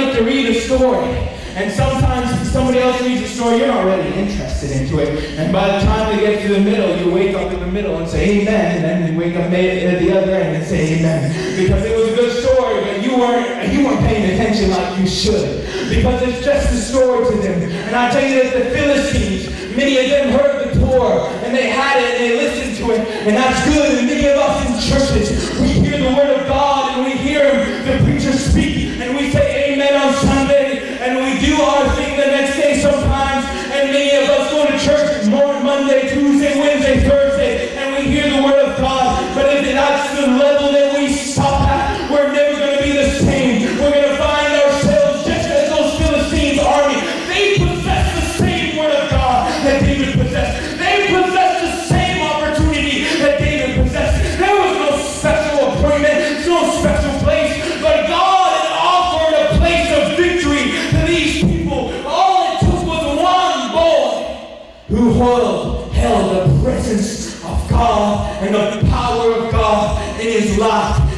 like to read a story. And sometimes somebody else reads a story, you're already interested into it. And by the time they get to the middle, you wake up in the middle and say amen, and then you wake up at the other end and say amen. Because it was a good story, but you weren't you weren't paying attention like you should. Because it's just a story to them. And I tell you that the Philistines, many of them heard the Torah, and they had it, and they listened to it, and that's good. And many of us in churches, Monday, Tuesday, Wednesday, Thursday,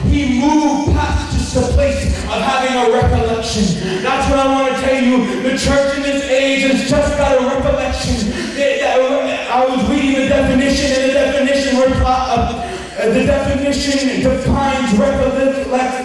He moved past just the place of having a recollection. That's what I want to tell you. The church in this age has just got a recollection. I was reading the definition, and the definition uh, the definition defines recollection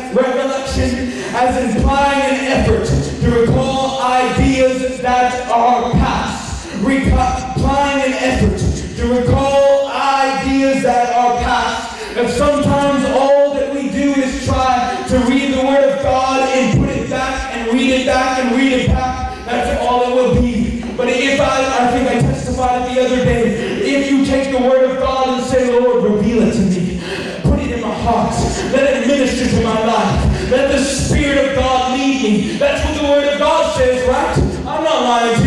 the other day, if you take the Word of God and say, Lord, reveal it to me, put it in my heart, let it minister to my life, let the Spirit of God lead me. That's what the Word of God says, right? I'm not lying to you.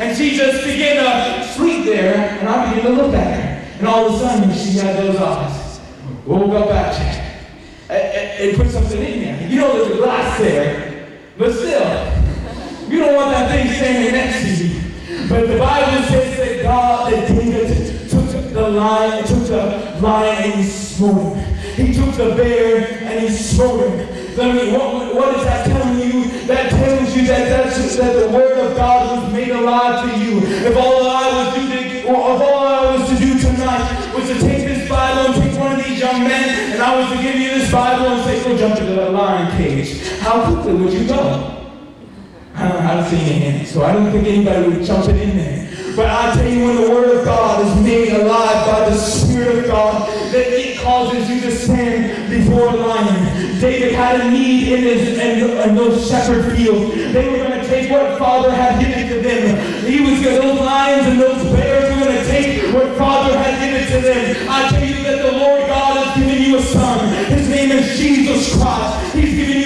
And she just began to sleep there, and I began to look at her, and all of a sudden she had those eyes. Woke up at you. It put something in there. You know there's a glass there, but still, you don't want that thing standing next to you. But the Bible says that God, that David took the lion, took the lion and he smote him. He took the bear and he smote him. Let me, what, what is that telling you? That tells you that that's, that the word of God was made alive to you. If all I was to do, if all I was to do tonight was to take this Bible and take one of these young men, and I was to give you this Bible and say, go jump into the lion cage, how quickly would you go? I don't know how to see your hand, so I don't think anybody would jump it in there. But I tell you, when the Word of God is made alive by the Spirit of God, that it causes you to stand before a lion. David had a need in, his, in, those shepherd fields. They were going to take what Father had given to them. He was going those lions and those bears were going to take what Father had given to them. I tell you that the Lord God has given you a son. His name is Jesus Christ. He's given you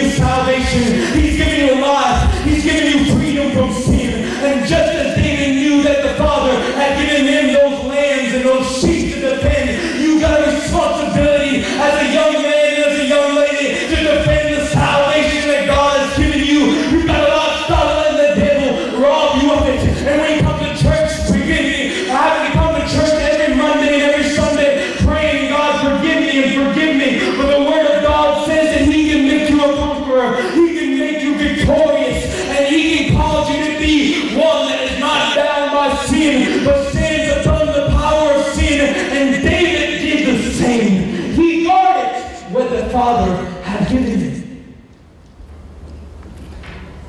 but stands upon the power of sin. And David did the same. He guarded what the Father had given him.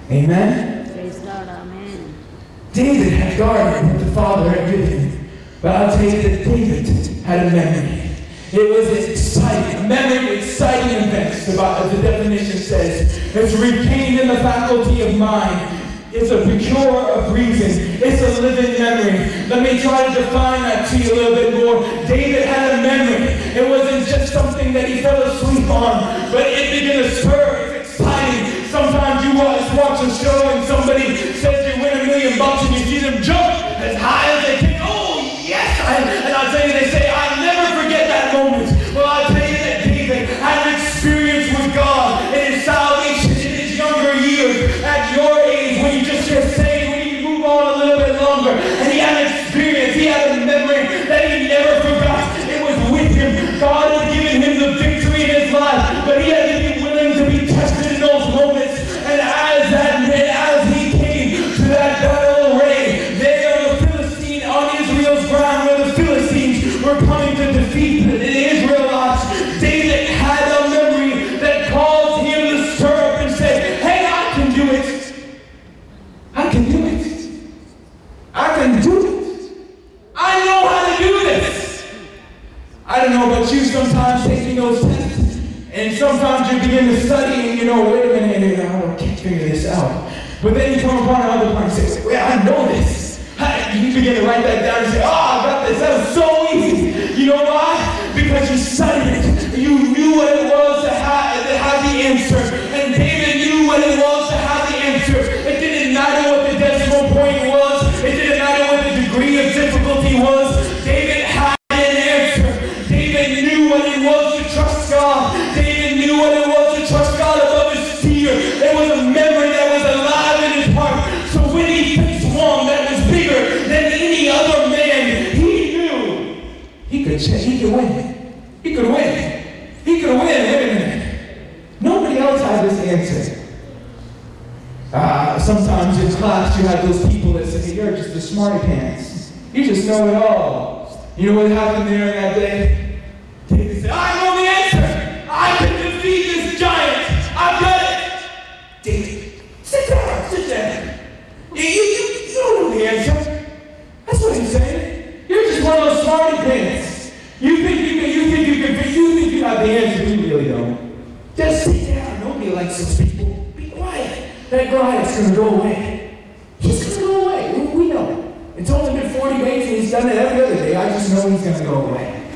Amen? Praise God, amen. David had guarded what the Father had given him. But I'll tell you that David had a memory. It was exciting. Memory, exciting events, the, the definition says. It's retained in the faculty of mind. It's a procure of reason. It's a living memory. Let me try to define that to you a little bit more. David had a memory. It wasn't just something something that he fell asleep on, but Don't you, sometimes taking those tests, and sometimes you begin to study and you know, wait a minute, I can't figure this out. But then you come upon another point and say, well, I know this. You begin to write that down and say, He could win. He could win. Wait a minute. Nobody else had this answer. Ah, sometimes in class you have those people that say, you're just a smarty pants. You just know it all. You know what happened there that day? That Goliath's gonna go away. He's gonna go away. We, know. It's only been 40 days and he's done it every other day. I just know he's gonna go away.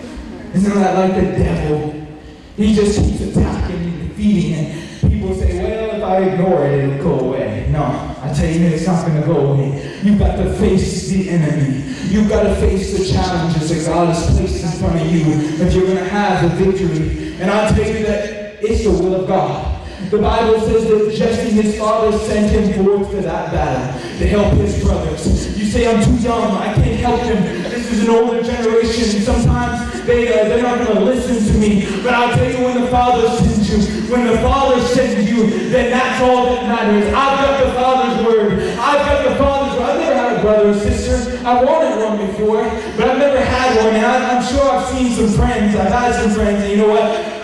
Isn't that like the devil? He just keeps attacking and defeating and people say, well, if I ignore it, it'll go away. No, I tell you, it's not gonna go away. You've got to face the enemy. You've got to face the challenges that God has placed in front of you if you're gonna have the victory. And I tell you that it's the will of God. The Bible says that Jesse, his father, sent him forth to that battle to help his brothers. You say, I'm too young, I can't help them. This is an older generation. Sometimes they, uh, they're not going to listen to me. But I'll tell you, when the Father sends you, when the Father sends you, then that's all that matters. I've got the Father's word. I've got the Father's word. I've never had a brother or sister. I wanted one before, but I've never had one. And I, I'm sure I've seen some friends. I've had some friends, and you know what?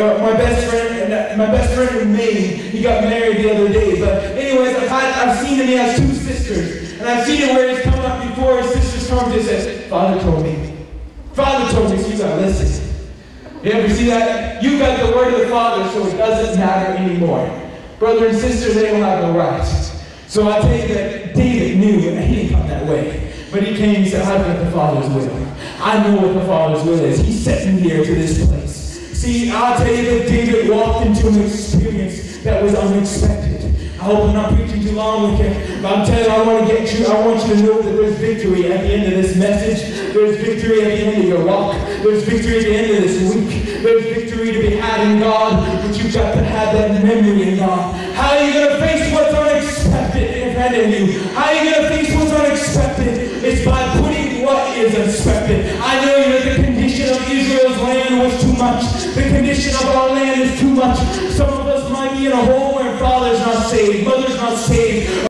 Uh, my best friend, uh, my best friend in Maine, he got married the other day. But anyways, I've had, I've seen him. He has two sisters, and I've seen it where he's come up before his sisters come to says, "Father told me." Father told me, so you gotta listen. You ever see that? You got the word of the Father, so it doesn't matter anymore. Brother and sister, they don't have no rights. So I tell you that David knew, and he didn't come that way. But he came and said, I've got the Father's will. I know what the Father's will is. He sent me here to this place. See, I'll tell you that David walked into an experience that was unexpected. I hope I'm not preaching too long you, but I'm telling you, I want to get you, I want you to know that there's victory at the end of this message. There's victory at the end of your walk. There's victory at the end of this week. There's victory to be had in God, but you've got to have that memory in God. How are you going to face what's unexpected in front of you? How are you going to face what's unexpected? It's by putting what is expected. I know that the condition of Israel's land was much. The condition of our land is too much. Some of us might be in a hole where father's not saved, mother's not saved,